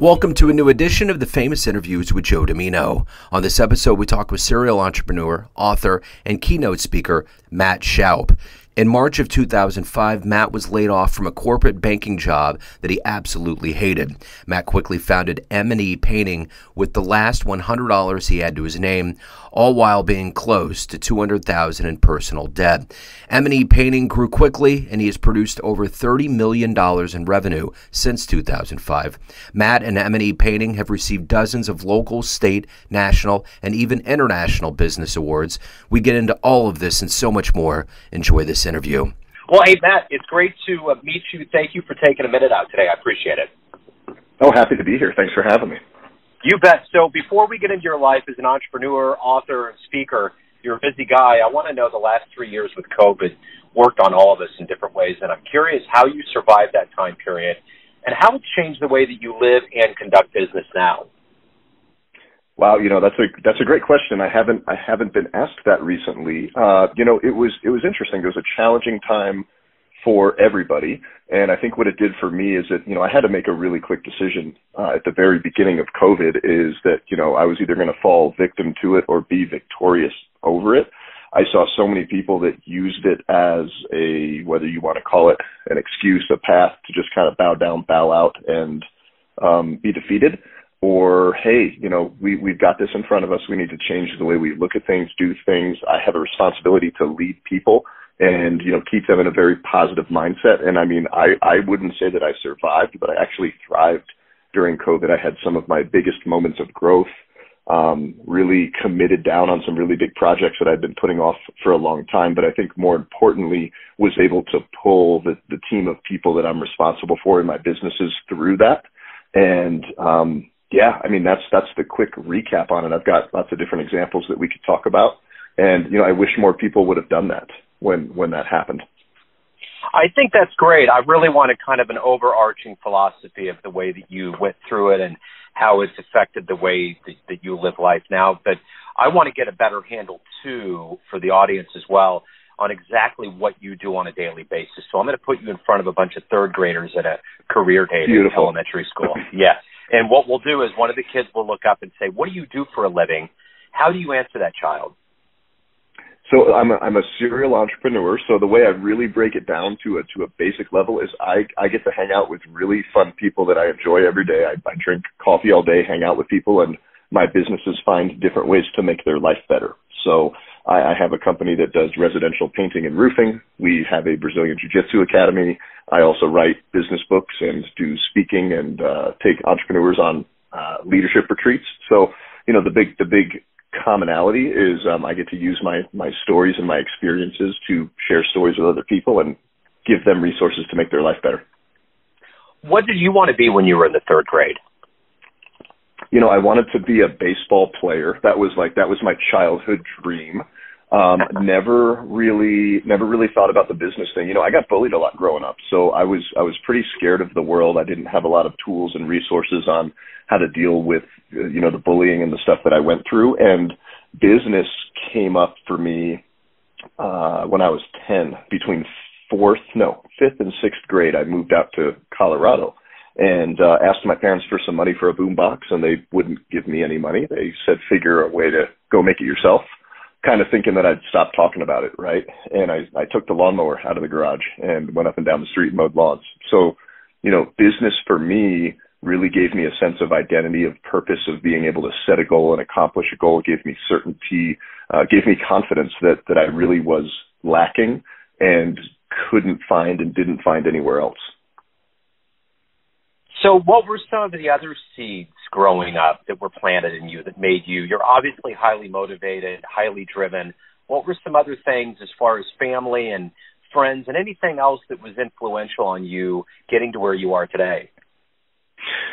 Welcome to a new edition of the Famous Interviews with Joe Dimino. On this episode, we talk with serial entrepreneur, author, and keynote speaker Matt Shoup. In March of 2005, Matt was laid off from a corporate banking job that he absolutely hated. Matt quickly founded M&E Painting with the last $100 he had to his name, all while being close to 200,000 in personal debt. M&E Painting grew quickly and he has produced over 30 million dollars in revenue since 2005. Matt and M&E Painting have received dozens of local, state, national, and even international business awards. We get into all of this and so much more. Enjoy this interview. Well, hey, Matt, it's great to uh, meet you. Thank you for taking a minute out today. I appreciate it. Oh, happy to be here. Thanks for having me. You bet. So, before we get into your life as an entrepreneur, author, and speaker, you're a busy guy. I want to know the last three years with COVID worked on all of us in different ways, and I'm curious how you survived that time period and how it changed the way that you live and conduct business now. Wow, you know that's a that's a great question. I haven't I haven't been asked that recently. Uh, you know, it was it was interesting. It was a challenging time for everybody, and I think what it did for me is that you know I had to make a really quick decision uh, at the very beginning of COVID. Is that you know I was either going to fall victim to it or be victorious over it. I saw so many people that used it as a whether you want to call it an excuse, a path to just kind of bow down, bow out, and um, be defeated or hey, you know, we we've got this in front of us. We need to change the way we look at things, do things. I have a responsibility to lead people and you know keep them in a very positive mindset. And I mean, I I wouldn't say that I survived, but I actually thrived during COVID. I had some of my biggest moments of growth. Um, really committed down on some really big projects that I'd been putting off for a long time. But I think more importantly, was able to pull the, the team of people that I'm responsible for in my businesses through that. And um, yeah, I mean that's that's the quick recap on it. I've got lots of different examples that we could talk about, and you know I wish more people would have done that when when that happened. I think that's great. I really wanted kind of an overarching philosophy of the way that you went through it and how it's affected the way that, that you live life now. But I want to get a better handle too for the audience as well on exactly what you do on a daily basis. So I'm going to put you in front of a bunch of third graders at a career day in elementary school. yes. And what we'll do is one of the kids will look up and say, "What do you do for a living?" How do you answer that child? So I'm a, I'm a serial entrepreneur. So the way I really break it down to a to a basic level is I I get to hang out with really fun people that I enjoy every day. I, I drink coffee all day, hang out with people, and my businesses find different ways to make their life better. So I, I have a company that does residential painting and roofing. We have a Brazilian Jiu Jitsu academy. I also write business books and do speaking and uh, take entrepreneurs on uh, leadership retreats. So, you know, the big the big commonality is um, I get to use my my stories and my experiences to share stories with other people and give them resources to make their life better. What did you want to be when you were in the third grade? You know, I wanted to be a baseball player. That was like that was my childhood dream. Um, never really, never really thought about the business thing. You know, I got bullied a lot growing up, so I was, I was pretty scared of the world. I didn't have a lot of tools and resources on how to deal with, uh, you know, the bullying and the stuff that I went through. And business came up for me uh, when I was ten, between fourth, no, fifth and sixth grade. I moved out to Colorado and uh, asked my parents for some money for a boombox, and they wouldn't give me any money. They said, "Figure a way to go make it yourself." kind of thinking that I'd stop talking about it, right? And I, I took the lawnmower out of the garage and went up and down the street and mowed lawns. So, you know, business for me really gave me a sense of identity, of purpose, of being able to set a goal and accomplish a goal. It gave me certainty, uh, gave me confidence that that I really was lacking and couldn't find and didn't find anywhere else. So, what were some of the other seeds growing up that were planted in you that made you? You're obviously highly motivated, highly driven. What were some other things as far as family and friends and anything else that was influential on you getting to where you are today?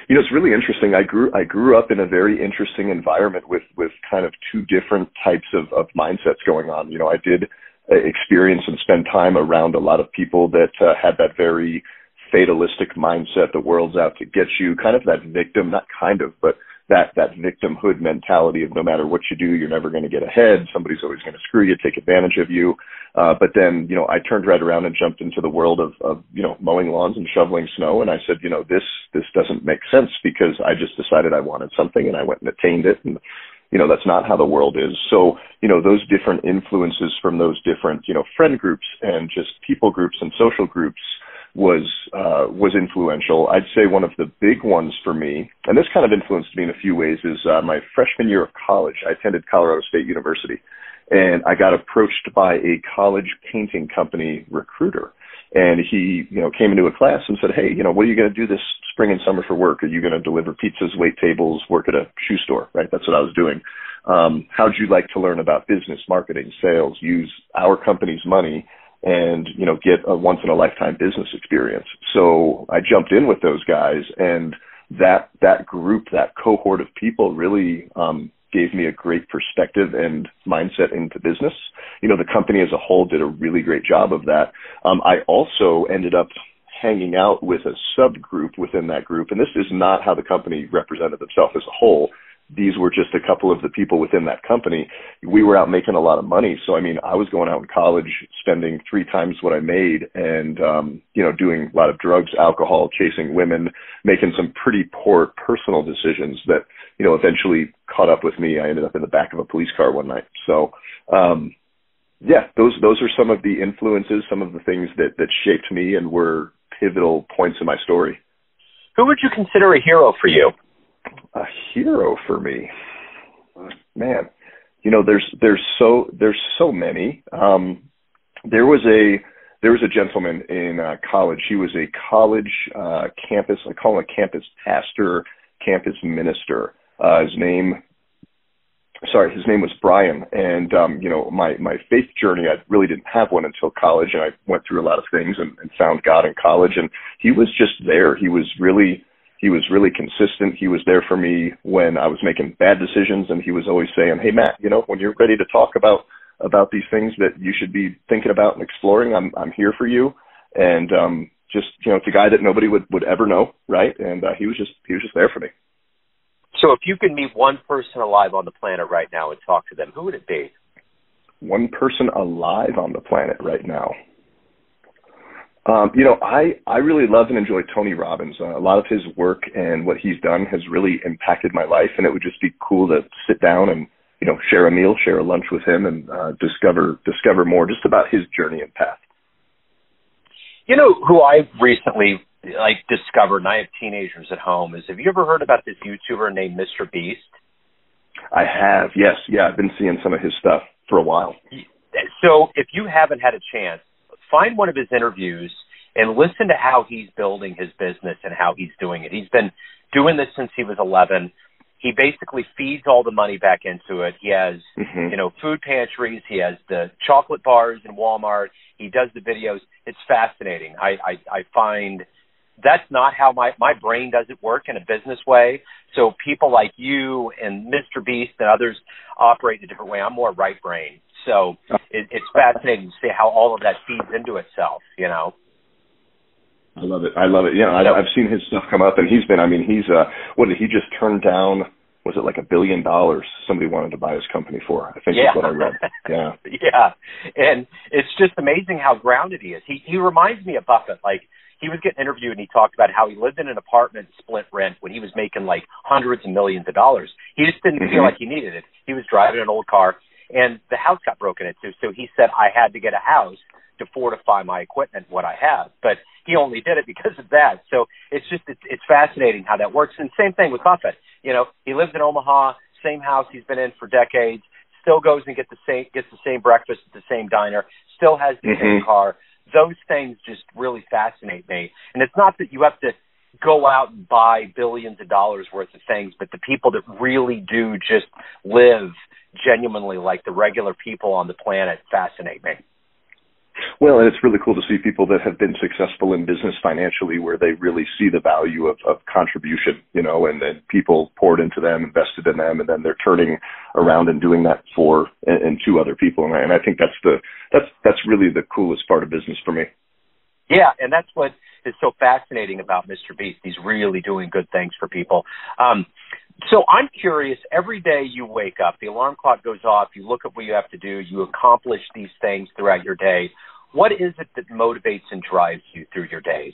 You know, it's really interesting. I grew I grew up in a very interesting environment with with kind of two different types of of mindsets going on. You know, I did uh, experience and spend time around a lot of people that uh, had that very fatalistic mindset, the world's out to get you, kind of that victim, not kind of, but that that victimhood mentality of no matter what you do, you're never going to get ahead. Somebody's always going to screw you, take advantage of you. Uh, but then, you know, I turned right around and jumped into the world of, of, you know, mowing lawns and shoveling snow. And I said, you know, this, this doesn't make sense because I just decided I wanted something and I went and attained it. And, you know, that's not how the world is. So, you know, those different influences from those different, you know, friend groups and just people groups and social groups was uh, was influential. I'd say one of the big ones for me, and this kind of influenced me in a few ways, is uh, my freshman year of college. I attended Colorado State University, and I got approached by a college painting company recruiter. And he, you know, came into a class and said, "Hey, you know, what are you going to do this spring and summer for work? Are you going to deliver pizzas, wait tables, work at a shoe store? Right? That's what I was doing. Um, how'd you like to learn about business, marketing, sales, use our company's money, and you know, get a once in a lifetime business experience?" So I jumped in with those guys, and that that group, that cohort of people, really um, gave me a great perspective and mindset into business. You know, the company as a whole did a really great job of that. Um, I also ended up hanging out with a subgroup within that group, and this is not how the company represented themselves as a whole. These were just a couple of the people within that company. We were out making a lot of money, so I mean, I was going out in college, spending three times what I made, and um, you know, doing a lot of drugs, alcohol, chasing women, making some pretty poor personal decisions that you know, eventually caught up with me. I ended up in the back of a police car one night. So, um, yeah, those those are some of the influences, some of the things that that shaped me and were pivotal points in my story. Who would you consider a hero for you? A hero for me, man. You know, there's there's so there's so many. Um, there was a there was a gentleman in uh, college. He was a college uh, campus. I call him a campus pastor, campus minister uh, his name, sorry, his name was Brian. And, um, you know, my, my faith journey, I really didn't have one until college and I went through a lot of things and, and found God in college. And he was just there. He was really, he was really consistent. He was there for me when I was making bad decisions and he was always saying, Hey, Matt, you know, when you're ready to talk about, about these things that you should be thinking about and exploring, I'm, I'm here for you. And, um, just, you know, it's a guy that nobody would, would ever know. Right. And, uh, he was just, he was just there for me. So if you could meet one person alive on the planet right now and talk to them, who would it be? One person alive on the planet right now. Um, you know, I, I really love and enjoy Tony Robbins. Uh, a lot of his work and what he's done has really impacted my life, and it would just be cool to sit down and you know share a meal, share a lunch with him, and uh, discover discover more just about his journey and path. You know who I recently like discovered, and I have teenagers at home, is have you ever heard about this YouTuber named Mr. Beast? I have, yes, yeah, I've been seeing some of his stuff for a while. So if you haven't had a chance, find one of his interviews and listen to how he's building his business and how he's doing it. He's been doing this since he was 11. He basically feeds all the money back into it. He has, mm-hmm. you know, food pantries. He has the chocolate bars in Walmart. He does the videos. It's fascinating. I, I, I find that's not how my my brain doesn't work in a business way. So people like you and Mr. Beast and others operate in a different way. I'm more right brain. So it, it's fascinating to see how all of that feeds into itself. You know. I love it. I love it. Yeah, I, I've seen his stuff come up, and he's been. I mean, he's uh, what did he just turn down? Was it like a billion dollars somebody wanted to buy his company for? I think yeah. that's what I read. Yeah. yeah, and it's just amazing how grounded he is. He he reminds me of Buffett. Like he was getting interviewed and he talked about how he lived in an apartment split rent when he was making like hundreds of millions of dollars. He just didn't mm-hmm. feel like he needed it. He was driving an old car and the house got broken into. So he said, I had to get a house to fortify my equipment, what I have. But he only did it because of that. So it's just, it's, it's fascinating how that works. And same thing with Buffett. You know, he lives in Omaha, same house he's been in for decades, still goes and get the same, gets the same breakfast at the same diner, still has the mm-hmm. same car those things just really fascinate me. And it's not that you have to go out and buy billions of dollars worth of things, but the people that really do just live genuinely like the regular people on the planet fascinate me. Well, and it's really cool to see people that have been successful in business financially where they really see the value of, of contribution, you know, and then people poured into them, invested in them, and then they're turning around and doing that for and, and to other people. And I, and I think that's the that's that's really the coolest part of business for me. Yeah, and that's what is so fascinating about Mr. Beast. He's really doing good things for people. Um, so I'm curious. Every day you wake up, the alarm clock goes off. You look at what you have to do. You accomplish these things throughout your day. What is it that motivates and drives you through your days?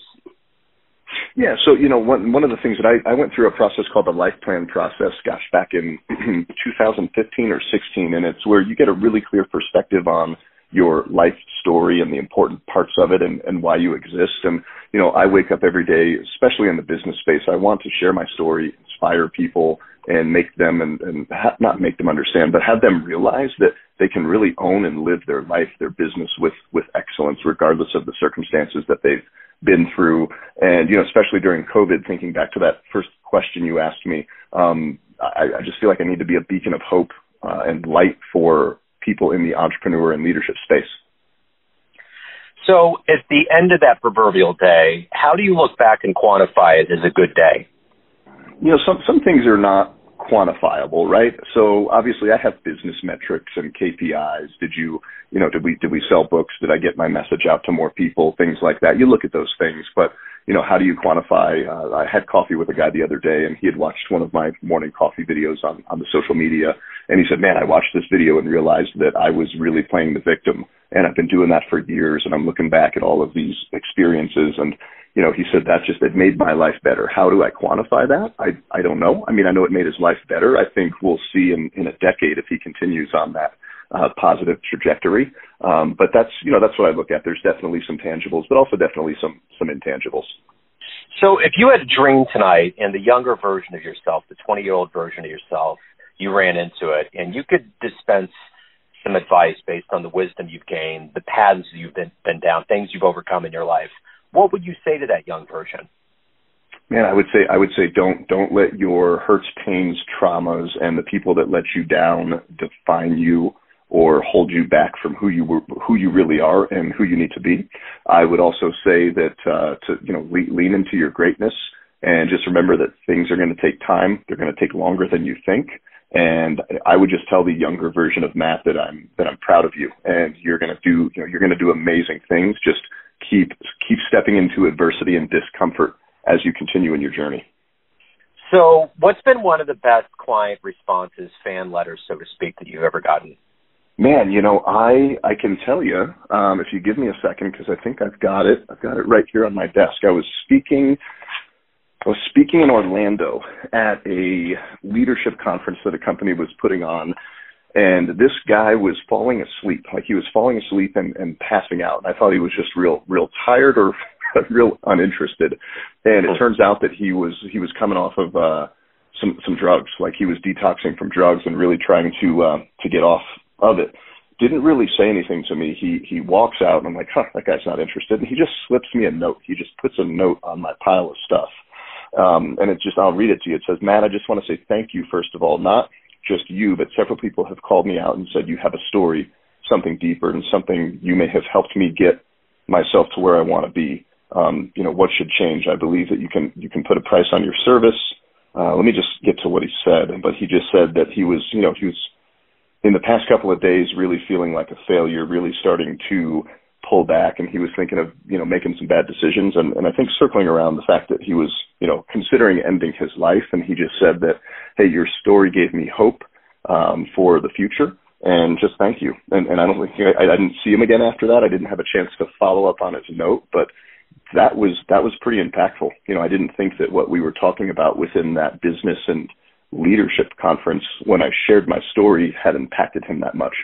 Yeah, so you know, one one of the things that I, I went through a process called the life plan process, gosh, back in 2015 or 16, and it's where you get a really clear perspective on your life story and the important parts of it and, and why you exist. And you know, I wake up every day, especially in the business space, I want to share my story, inspire people, and make them and, and ha- not make them understand, but have them realize that they can really own and live their life, their business with with excellence, regardless of the circumstances that they've been through. And, you know, especially during COVID, thinking back to that first question you asked me, um, I, I just feel like I need to be a beacon of hope uh, and light for people in the entrepreneur and leadership space. So at the end of that proverbial day, how do you look back and quantify it as a good day? You know, some some things are not quantifiable, right? So obviously I have business metrics and KPIs. Did you, you know, did we did we sell books? Did I get my message out to more people? Things like that. You look at those things, but you know, how do you quantify? Uh, I had coffee with a guy the other day, and he had watched one of my morning coffee videos on on the social media, and he said, "Man, I watched this video and realized that I was really playing the victim, and I've been doing that for years, and I'm looking back at all of these experiences and." you know, he said that just it made my life better. How do I quantify that? I I don't know. I mean, I know it made his life better. I think we'll see in in a decade if he continues on that uh, positive trajectory. Um, but that's you know that's what I look at. There's definitely some tangibles, but also definitely some some intangibles. So if you had a dream tonight and the younger version of yourself, the 20 year old version of yourself, you ran into it, and you could dispense some advice based on the wisdom you've gained, the paths you've been, been down, things you've overcome in your life what would you say to that young version? Man, I would say I would say don't don't let your hurts, pains, traumas, and the people that let you down define you or hold you back from who you were, who you really are, and who you need to be. I would also say that uh, to you know lean, lean into your greatness and just remember that things are going to take time. They're going to take longer than you think. And I would just tell the younger version of Matt that I'm that I'm proud of you, and you're going to do you know you're going to do amazing things. Just keep keep stepping into adversity and discomfort as you continue in your journey. So, what's been one of the best client responses, fan letters, so to speak, that you've ever gotten? Man, you know, I I can tell you um, if you give me a second because I think I've got it. I've got it right here on my desk. I was speaking. I was speaking in Orlando at a leadership conference that a company was putting on, and this guy was falling asleep. Like he was falling asleep and, and passing out. And i thought he was just real real tired or real uninterested. And it turns out that he was he was coming off of uh some some drugs. Like he was detoxing from drugs and really trying to uh to get off of it. Didn't really say anything to me. He he walks out and i'm like huh that guy's not interested. And he just slips me a note. He just puts a note on my pile of stuff um and it's just i'll read it to you it says matt i just want to say thank you first of all not just you, but several people have called me out and said you have a story, something deeper, and something you may have helped me get myself to where I want to be. Um, you know, what should change? I believe that you can you can put a price on your service. Uh, let me just get to what he said. But he just said that he was, you know, he was in the past couple of days really feeling like a failure, really starting to pull back and he was thinking of you know making some bad decisions and, and I think circling around the fact that he was you know considering ending his life and he just said that hey your story gave me hope um, for the future and just thank you and, and I don't think I, I didn't see him again after that I didn't have a chance to follow up on his note but that was that was pretty impactful you know I didn't think that what we were talking about within that business and leadership conference when I shared my story had impacted him that much.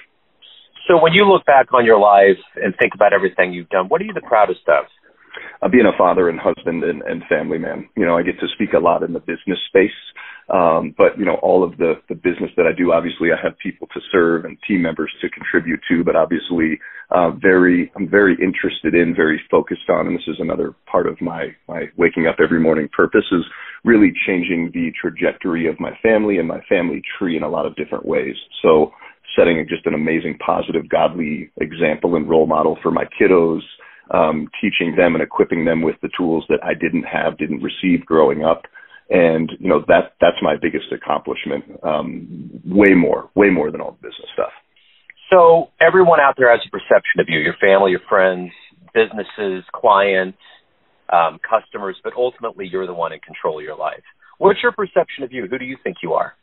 So when you look back on your life and think about everything you've done, what are you the proudest of? Uh, being a father and husband and, and family man. You know, I get to speak a lot in the business space. Um, but you know, all of the, the business that I do, obviously I have people to serve and team members to contribute to, but obviously, uh, very, I'm very interested in, very focused on, and this is another part of my, my waking up every morning purpose is really changing the trajectory of my family and my family tree in a lot of different ways. So, setting just an amazing, positive, godly example and role model for my kiddos, um, teaching them and equipping them with the tools that I didn't have, didn't receive growing up. And you know that that's my biggest accomplishment. Um, way more, way more than all the business stuff. So everyone out there has a perception of you, your family, your friends, businesses, clients, um, customers, but ultimately you're the one in control of your life. What's your perception of you? Who do you think you are?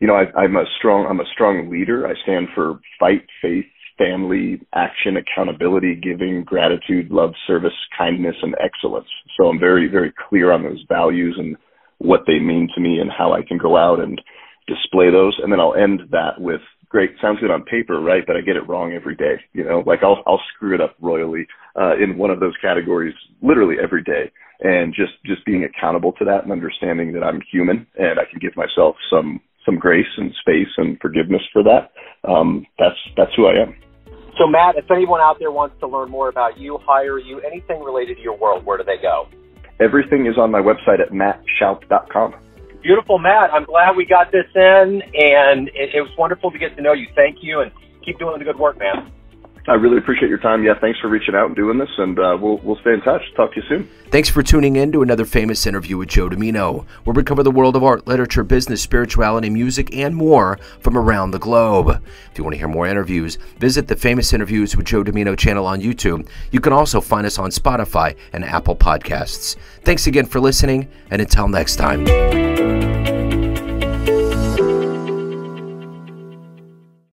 You know, I, I'm a strong I'm a strong leader. I stand for fight, faith, family, action, accountability, giving, gratitude, love, service, kindness, and excellence. So I'm very very clear on those values and what they mean to me and how I can go out and display those. And then I'll end that with great sounds good on paper, right? But I get it wrong every day. You know, like I'll I'll screw it up royally uh, in one of those categories literally every day. And just just being accountable to that and understanding that I'm human and I can give myself some some grace and space and forgiveness for that. Um, that's that's who I am. So Matt, if anyone out there wants to learn more about you, hire you, anything related to your world, where do they go? Everything is on my website at mattshoup.com. Beautiful, Matt. I'm glad we got this in, and it, it was wonderful to get to know you. Thank you, and keep doing the good work, man. I really appreciate your time. Yeah, thanks for reaching out and doing this, and uh, we'll we'll stay in touch. Talk to you soon. Thanks for tuning in to another famous interview with Joe Dimino, where we cover the world of art, literature, business, spirituality, music, and more from around the globe. If you want to hear more interviews, visit the Famous Interviews with Joe Dimino channel on YouTube. You can also find us on Spotify and Apple Podcasts. Thanks again for listening, and until next time.